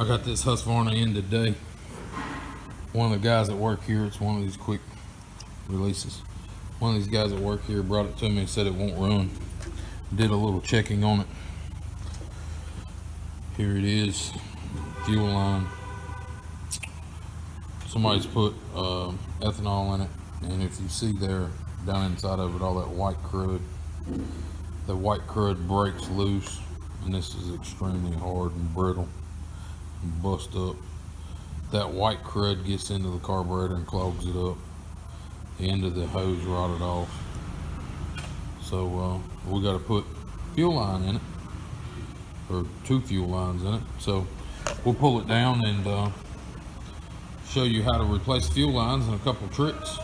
I got this Husqvarna in today. One of the guys at work here, it's one of these quick releases. One of these guys at work here brought it to me and said it won't run. Did a little checking on it. Here it is, fuel line. Somebody's put uh, ethanol in it, and if you see there, down inside of it, all that white crud, the white crud breaks loose, and this is extremely hard and brittle bust up. That white crud gets into the carburetor and clogs it up. The end of the hose rotted off. So uh, we got to put fuel line in it, or two fuel lines in it. So we'll pull it down and uh, show you how to replace fuel lines and a couple tricks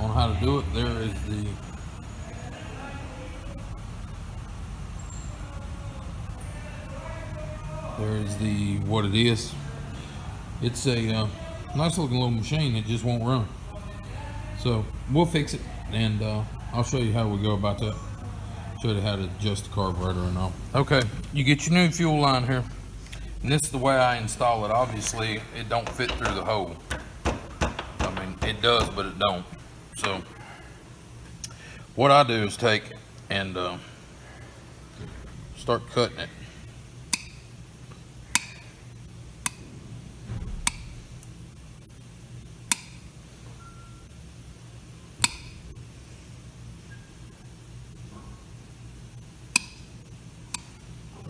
on how to do it. There is the there is the what it is. It's a uh, nice looking little machine. It just won't run. So we'll fix it and uh, I'll show you how we go about that. Show you how to adjust the carburetor and all. Okay, you get your new fuel line here. And this is the way I install it. Obviously, it don't fit through the hole. I mean, it does, but it don't. So, what I do is take and uh, start cutting it.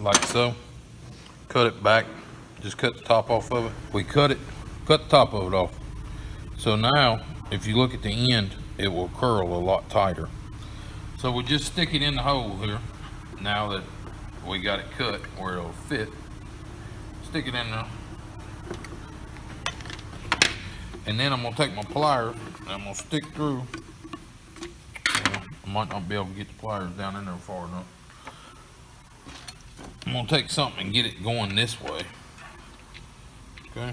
Like so. Cut it back, just cut the top off of it. We cut it, cut the top of it off. So now, if you look at the end, it will curl a lot tighter. So we just stick it in the hole here, now that we got it cut where it'll fit. Stick it in there. And then I'm gonna take my pliers and I'm gonna stick through. I might not be able to get the pliers down in there far enough. I'm gonna take something and get it going this way. Okay.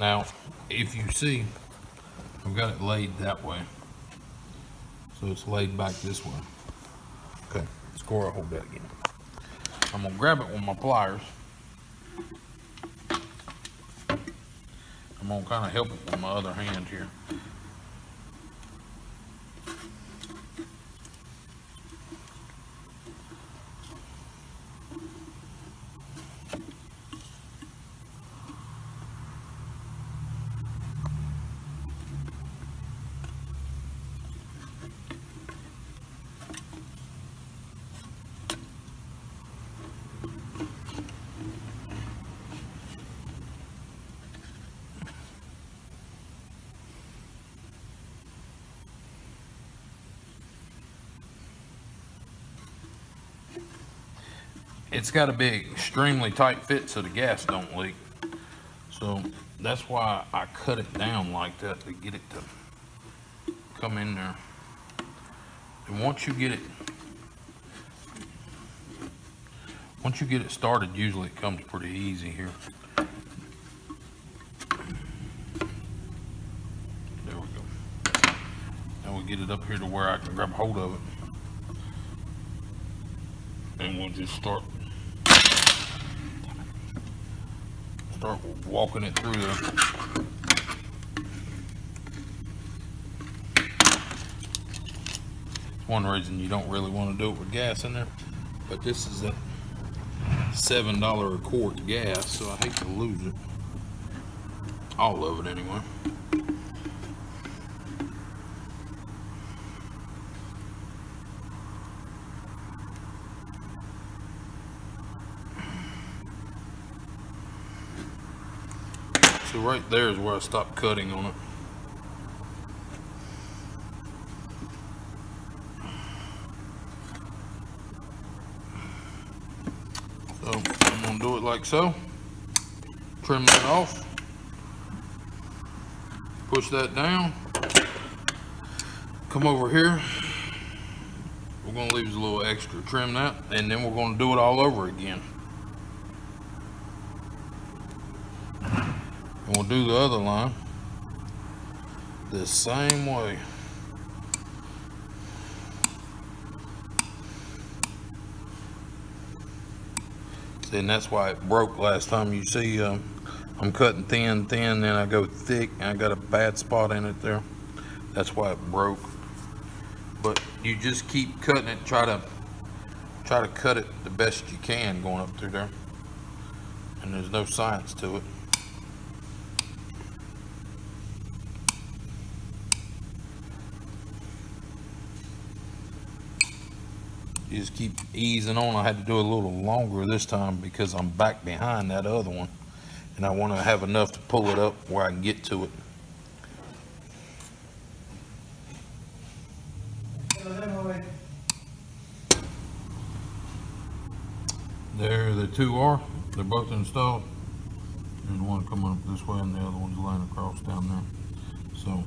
Now, if you see, I've got it laid that way. So it's laid back this way. Okay, score, hold that again. I'm gonna grab it with my pliers. I'm gonna kind of help it with my other hand here. It's got to be extremely tight fit so the gas don't leak. So that's why I cut it down like that to get it to come in there. And once you get it, once you get it started, usually it comes pretty easy here. There we go. Now we get it up here to where I can grab hold of it. And we'll just start start walking it through there. One reason you don't really want to do it with gas in there, but this is a seven dollar a quart gas, so I hate to lose it. All of it anyway. So right there is where I stopped cutting on it. So I'm gonna do it like so. Trim that off. Push that down. Come over here. We're gonna leave a little extra. Trim that, and then we're gonna do it all over again. And we'll do the other line the same way. and that's why it broke last time. You see, um, I'm cutting thin, thin, then I go thick, and I got a bad spot in it there. That's why it broke. But you just keep cutting it, try to try to cut it the best you can going up through there. And there's no science to it. Just keep easing on. I had to do a little longer this time because I'm back behind that other one. And I want to have enough to pull it up where I can get to it. There the two are. They're both installed. There's one coming up this way and the other one's laying across down there. So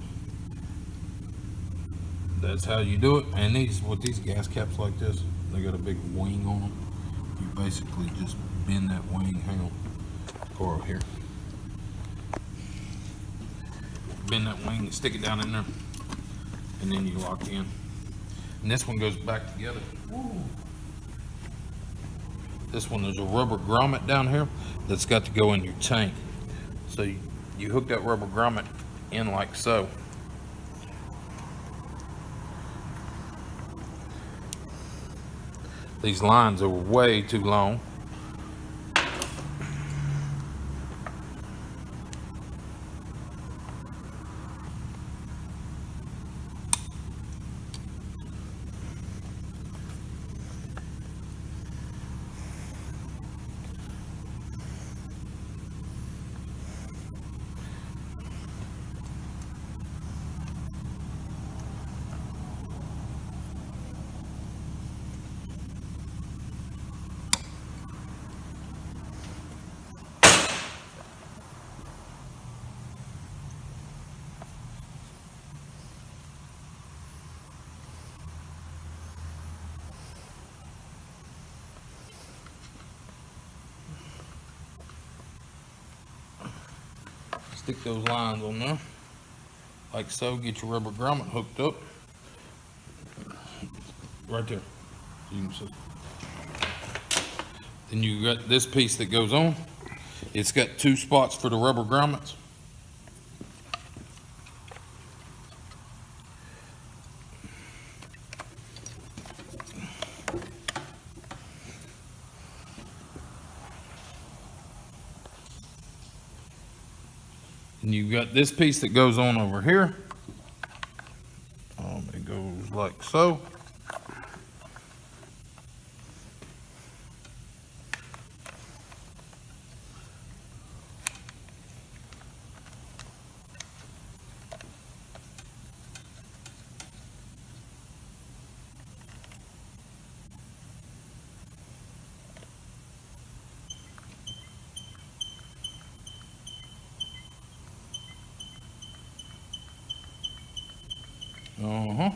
that's how you do it. And these with these gas caps like this, they got a big wing on them. You basically just bend that wing. Hang on, Coral here. Bend that wing, and stick it down in there, and then you lock in. And this one goes back together. This one is a rubber grommet down here that's got to go in your tank. So you, you hook that rubber grommet in like so. These lines are way too long. Stick those lines on there. Like so get your rubber grommet hooked up. Right there. You can see. Then you got this piece that goes on. It's got two spots for the rubber grommets And you've got this piece that goes on over here. Um, it goes like so. Uh-huh.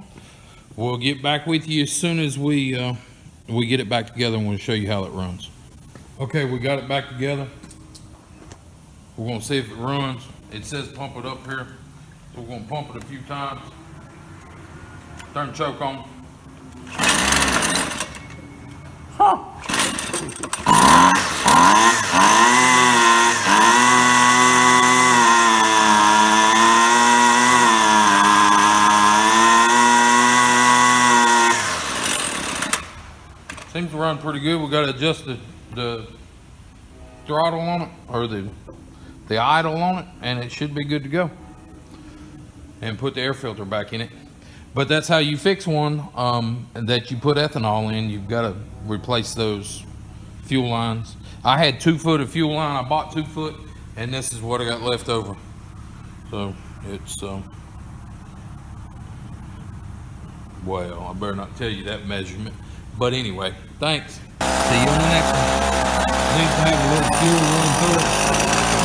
We'll get back with you as soon as we uh, we get it back together and we'll show you how it runs. Okay, we got it back together. We're gonna see if it runs. It says pump it up here. So we're gonna pump it a few times. Turn choke on. Seems to run pretty good. We got to adjust the, the throttle on it or the the idle on it and it should be good to go. And put the air filter back in it. But that's how you fix one um, that you put ethanol in. You've got to replace those fuel lines. I had two foot of fuel line. I bought two foot and this is what I got left over. So it's, um, well, I better not tell you that measurement. But anyway, thanks. See you on the next one. Needs to have a little fuel run through it.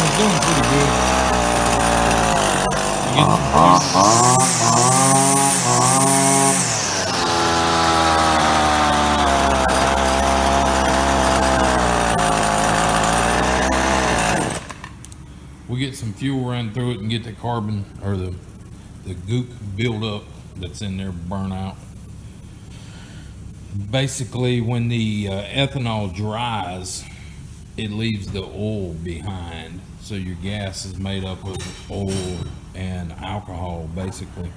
It's doing pretty good. We get some fuel run through it and get the carbon or the the goop build up that's in there burn out basically when the uh, ethanol dries it leaves the oil behind. So your gas is made up of oil and alcohol, basically.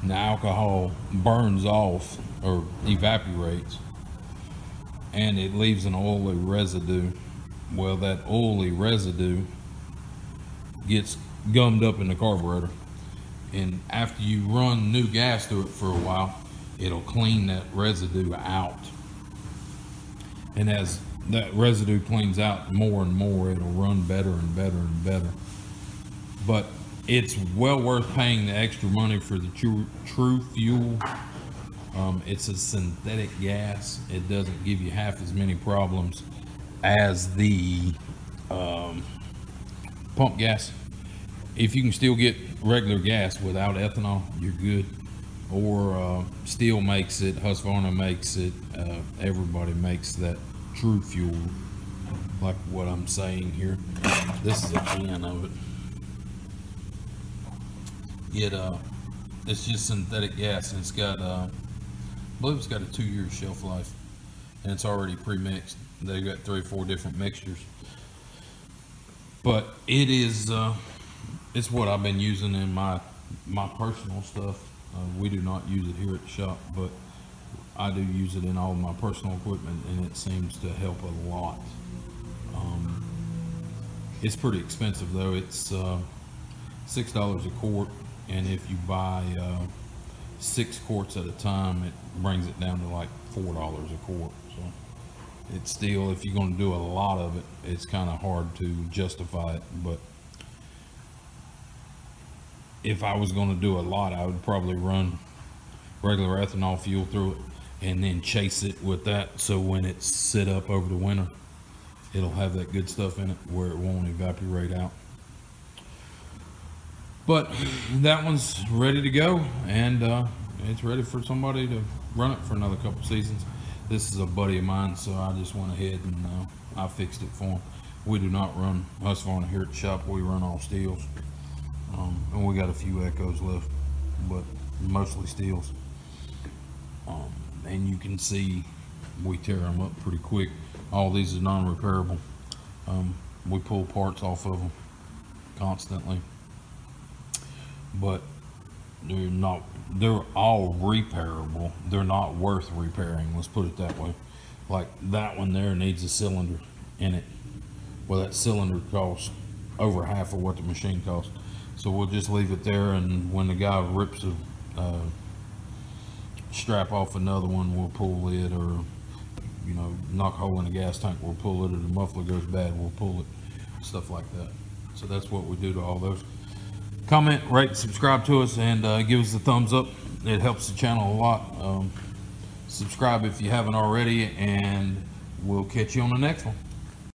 And the alcohol burns off or evaporates, and it leaves an oily residue. Well, that oily residue gets gummed up in the carburetor. And after you run new gas through it for a while, it'll clean that residue out. And as that residue cleans out more and more, it'll run better and better and better. But it's well worth paying the extra money for the true, true fuel. Um, it's a synthetic gas. It doesn't give you half as many problems as the um, pump gas. If you can still get regular gas without ethanol, you're good. Or uh, Stihl makes it, Husqvarna makes it. Uh, everybody makes that true fuel, like what I'm saying here. This is a can of it. It uh, it's just synthetic gas, and it's got uh, I believe it's got a two-year shelf life, and it's already pre-mixed. They've got three or four different mixtures, but it is uh, it's what I've been using in my my personal stuff. Uh, we do not use it here at the shop, but I do use it in all my personal equipment, and it seems to help a lot. Um, it's pretty expensive though. It's uh, six dollars a quart, and if you buy uh, six quarts at a time, it brings it down to like four dollars a quart. So it's still, if you're going to do a lot of it, it's kind of hard to justify it. But if I was going to do a lot, I would probably run regular ethanol fuel through it and then chase it with that. So when it's sit up over the winter, it'll have that good stuff in it where it won't evaporate out. But that one's ready to go and uh, it's ready for somebody to run it for another couple seasons. This is a buddy of mine, so I just went ahead and uh, I fixed it for him. We do not run Husqvarna here at the shop. We run all Stihls. Um, and we got a few Echoes left, but mostly Stihls. Um, and you can see we tear them up pretty quick. All these are non-repairable. Um, we pull parts off of them constantly, but they're not. They're all repairable. They're not worth repairing. Let's put it that way. Like that one there needs a cylinder in it. Well, that cylinder costs over half of what the machine costs. So we'll just leave it there, and when the guy rips a uh, strap off another one, we'll pull it, or you know, knock a hole in the gas tank, we'll pull it, or the muffler goes bad, we'll pull it, stuff like that. So that's what we do to all those. Comment, rate, subscribe to us, and uh, give us a thumbs up. It helps the channel a lot. Um, subscribe if you haven't already, and we'll catch you on the next one.